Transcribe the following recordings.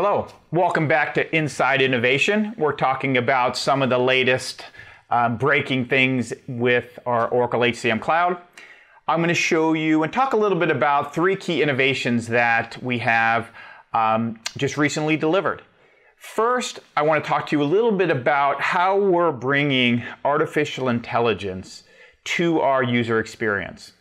Hello, welcome back to Inside Innovation. We're talking about some of the latest um, breaking things with our Oracle HCM Cloud. I'm going to show you and talk a little bit about three key innovations that we have um, just recently delivered. First, I want to talk to you a little bit about how we're bringing artificial intelligence to our user experience.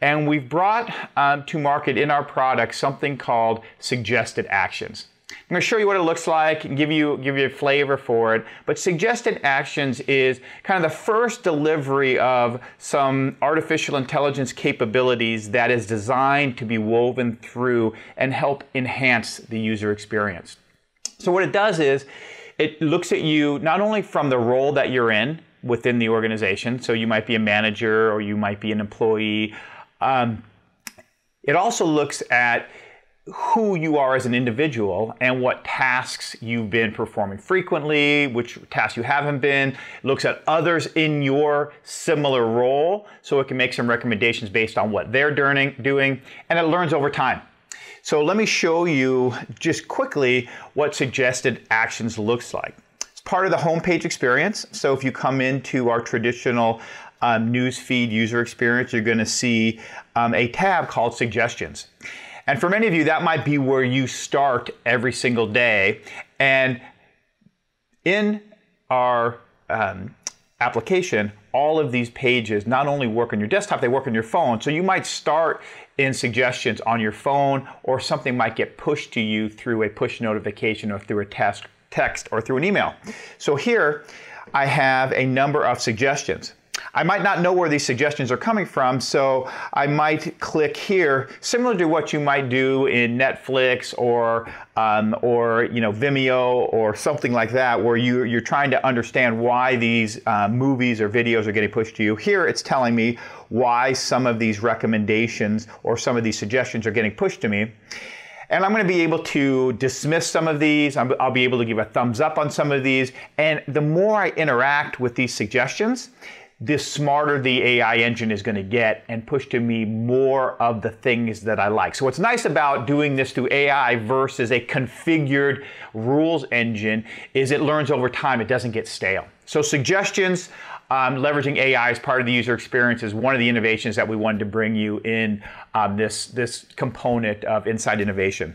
And we've brought um, to market in our product something called suggested actions. I'm going to show you what it looks like give you, give you a flavor for it. But suggested actions is kind of the first delivery of some artificial intelligence capabilities that is designed to be woven through and help enhance the user experience. So what it does is it looks at you not only from the role that you're in within the organization, so you might be a manager or you might be an employee. Um, it also looks at who you are as an individual and what tasks you've been performing frequently, which tasks you haven't been. It looks at others in your similar role, so it can make some recommendations based on what they're doing, and it learns over time. So let me show you just quickly what suggested actions looks like. It's part of the homepage experience. So if you come into our traditional um, newsfeed user experience, you're going to see um, a tab called suggestions. And for many of you, that might be where you start every single day. And in our um, application, all of these pages not only work on your desktop, they work on your phone. So you might start in suggestions on your phone, or something might get pushed to you through a push notification or through a text, text or through an email. So here I have a number of suggestions. I might not know where these suggestions are coming from, so I might click here, similar to what you might do in Netflix or um, or you know Vimeo or something like that, where you you're trying to understand why these uh, movies or videos are getting pushed to you. Here, it's telling me why some of these recommendations or some of these suggestions are getting pushed to me. And I'm going to be able to dismiss some of these. I'll be able to give a thumbs up on some of these. And the more I interact with these suggestions, the smarter the AI engine is going to get and push to me more of the things that I like. So what's nice about doing this through AI versus a configured rules engine is it learns over time. It doesn't get stale. So suggestions, um, leveraging AI as part of the user experience is one of the innovations that we wanted to bring you in um, this, this component of Inside Innovation.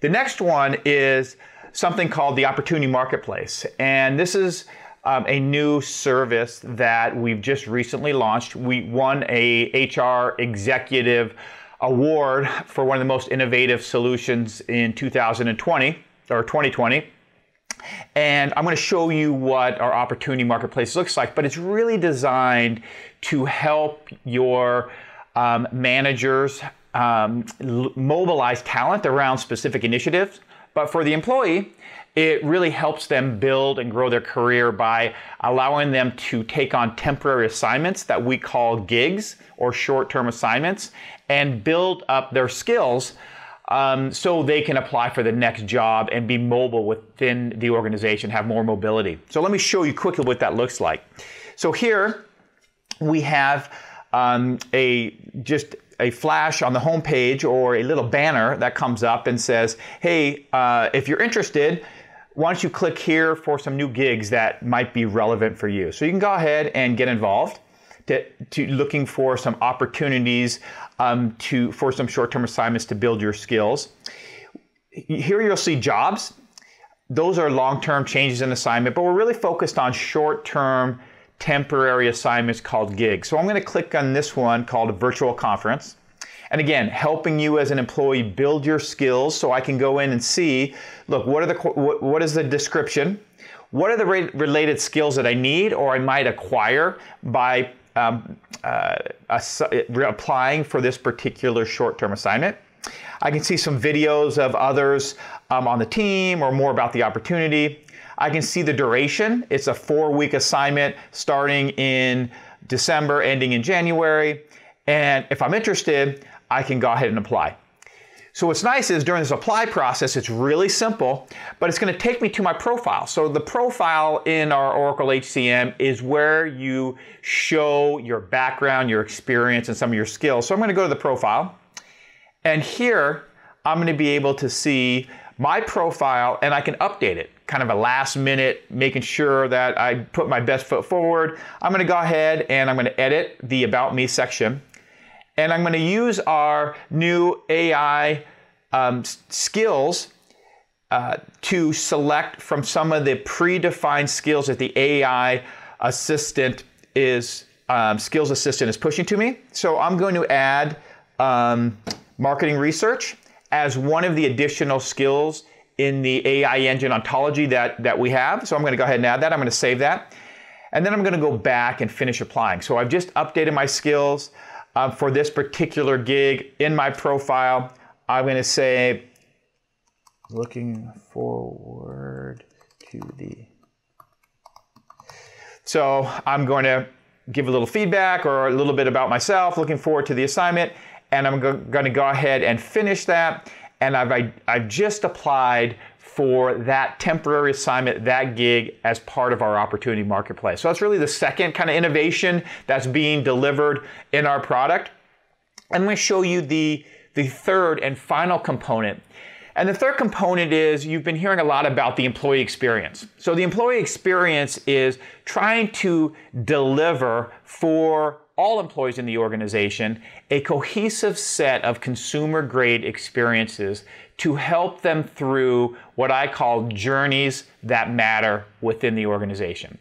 The next one is something called the Opportunity Marketplace. And this is um, a new service that we've just recently launched. We won a HR executive award for one of the most innovative solutions in 2020 or 2020. And I'm going to show you what our opportunity marketplace looks like, but it's really designed to help your um, managers um, mobilize talent around specific initiatives. But for the employee, it really helps them build and grow their career by allowing them to take on temporary assignments that we call gigs or short term assignments and build up their skills um, so they can apply for the next job and be mobile within the organization, have more mobility. So let me show you quickly what that looks like. So here we have um, a just a flash on the homepage or a little banner that comes up and says, hey, uh, if you're interested, why don't you click here for some new gigs that might be relevant for you. So you can go ahead and get involved to, to looking for some opportunities um, to, for some short-term assignments to build your skills. Here you'll see jobs. Those are long-term changes in assignment, but we're really focused on short-term temporary assignments called gigs. So I'm going to click on this one called virtual conference. And again, helping you as an employee build your skills so I can go in and see, look, what are the what, what is the description? What are the re- related skills that I need or I might acquire by um, uh, applying for this particular short-term assignment? I can see some videos of others um, on the team or more about the opportunity. I can see the duration. It's a four-week assignment starting in December, ending in January. And if I'm interested, I can go ahead and apply. So what's nice is during this apply process, it's really simple, but it's going to take me to my profile. So the profile in our Oracle HCM is where you show your background, your experience, and some of your skills. So I'm going to go to the profile. And here, I'm going to be able to see my profile and I can update it. Kind of a last minute, making sure that I put my best foot forward. I'm going to go ahead and I'm going to edit the About Me section. And I'm going to use our new AI um, skills uh, to select from some of the predefined skills that the AI assistant is um, skills assistant is pushing to me. So I'm going to add um, marketing research as one of the additional skills in the AI engine ontology that, that we have. So I'm going to go ahead and add that. I'm going to save that. And then I'm going to go back and finish applying. So I've just updated my skills uh, for this particular gig in my profile. I'm going to say, looking forward to the. So I'm going to give a little feedback or a little bit about myself, looking forward to the assignment, and I'm go- going to go ahead and finish that. And I've, I, I've just applied for that temporary assignment, that gig, as part of our opportunity marketplace. So that's really the second kind of innovation that's being delivered in our product. I'm going to show you the, the third and final component and the third component is you've been hearing a lot about the employee experience. So the employee experience is trying to deliver for all employees in the organization a cohesive set of consumer grade experiences to help them through what I call journeys that matter within the organization.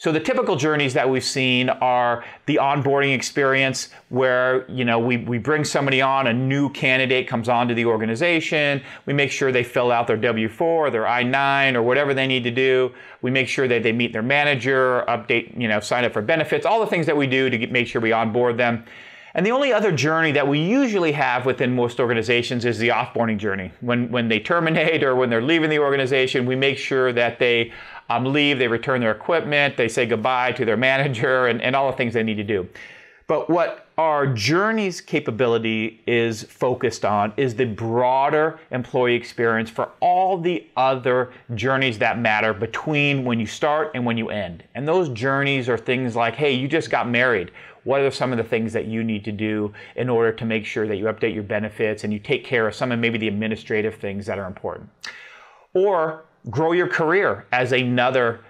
So the typical journeys that we've seen are the onboarding experience where, you know, we, we bring somebody on, a new candidate comes onto the organization. We make sure they fill out their W-4, their I-9 or whatever they need to do. We make sure that they meet their manager, update, you know, sign up for benefits, all the things that we do to get, make sure we onboard them. And the only other journey that we usually have within most organizations is the offboarding journey. When, when they terminate or when they're leaving the organization, we make sure that they um, leave, they return their equipment, they say goodbye to their manager, and, and all the things they need to do. But what our journey's capability is focused on is the broader employee experience for all the other journeys that matter between when you start and when you end. And those journeys are things like, hey, you just got married. What are some of the things that you need to do in order to make sure that you update your benefits and you take care of some of maybe the administrative things that are important? Or grow your career as another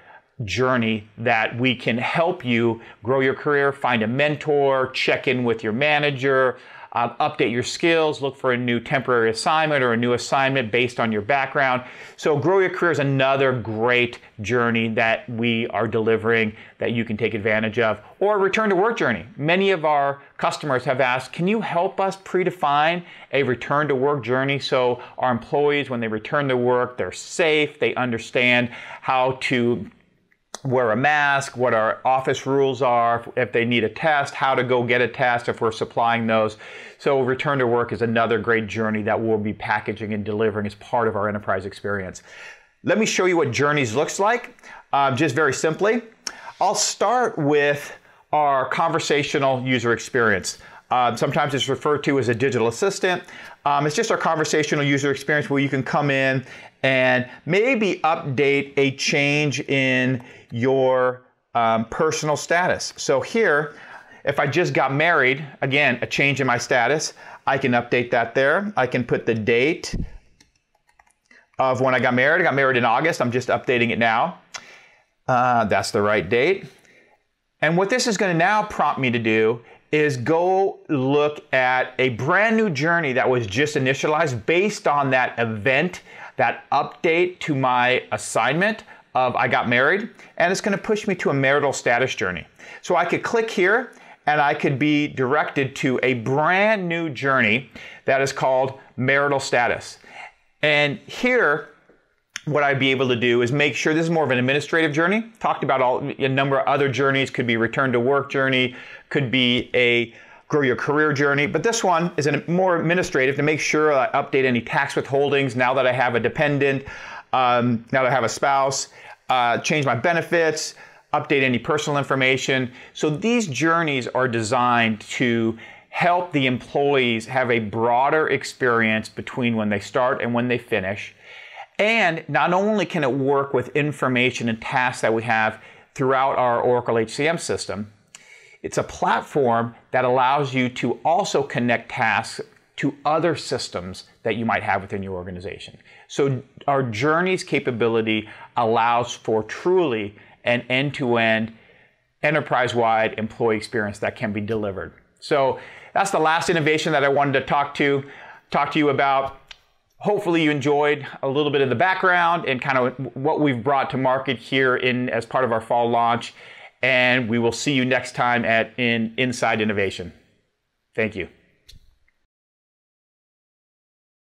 journey that we can help you grow your career, find a mentor, check in with your manager, uh, update your skills, look for a new temporary assignment or a new assignment based on your background. So, Grow Your Career is another great journey that we are delivering that you can take advantage of. Or return to work journey. Many of our customers have asked, can you help us predefine a return to work journey so our employees, when they return to work, they're safe, they understand how to wear a mask, what our office rules are, if they need a test, how to go get a test if we're supplying those. So return to work is another great journey that we'll be packaging and delivering as part of our enterprise experience. Let me show you what journeys looks like, um, just very simply. I'll start with our conversational user experience. Um, sometimes it's referred to as a digital assistant. Um, it's just our conversational user experience where you can come in and maybe update a change in your um, personal status. So here, if I just got married, again, a change in my status, I can update that there. I can put the date of when I got married. I got married in August. I'm just updating it now. Uh, that's the right date. And what this is going to now prompt me to do is go look at a brand new journey that was just initialized based on that event, that update to my assignment of I got married, and it's going to push me to a marital status journey. So I could click here and I could be directed to a brand new journey that is called marital status. And here, what I'd be able to do is make sure this is more of an administrative journey. Talked about all a number of other journeys, could be return to work journey, could be a grow your career journey. But this one is more administrative to make sure I update any tax withholdings now that I have a dependent, um, now that I have a spouse, uh, change my benefits, update any personal information. So these journeys are designed to help the employees have a broader experience between when they start and when they finish. And not only can it work with information and tasks that we have throughout our Oracle HCM system, it's a platform that allows you to also connect tasks to other systems that you might have within your organization. So our journeys capability allows for truly an end-to-end enterprise-wide employee experience that can be delivered. So that's the last innovation that I wanted to talk to talk to you about. Hopefully you enjoyed a little bit of the background and kind of what we've brought to market here in as part of our fall launch. And we will see you next time at in Inside Innovation. Thank you.